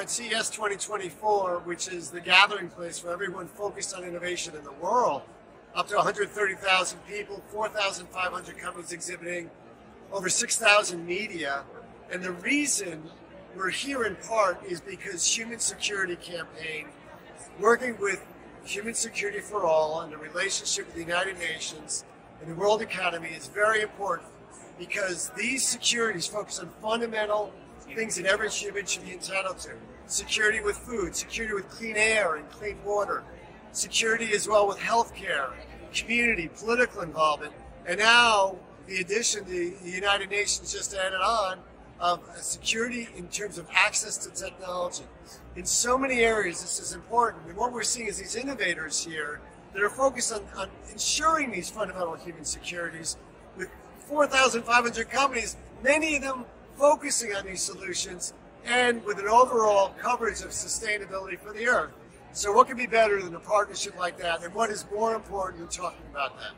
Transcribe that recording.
at CES 2024, which is the gathering place for everyone focused on innovation in the world. Up to 130,000 people, 4,500 companies exhibiting, over 6,000 media. And the reason we're here in part is because Human Security Campaign, working with Human Security for All and the relationship with the United Nations and the world economy is very important because these securities focus on fundamental things that every human should be entitled to. Security with food, security with clean air and clean water, security as well with healthcare, community, political involvement, and now the addition the United Nations just added on of security in terms of access to technology. In so many areas, this is important. And what we're seeing is these innovators here that are focused on, on ensuring these fundamental human securities with 4,500 companies, many of them focusing on these solutions and with an overall coverage of sustainability for the earth. So what could be better than a partnership like that? And what is more important than talking about that?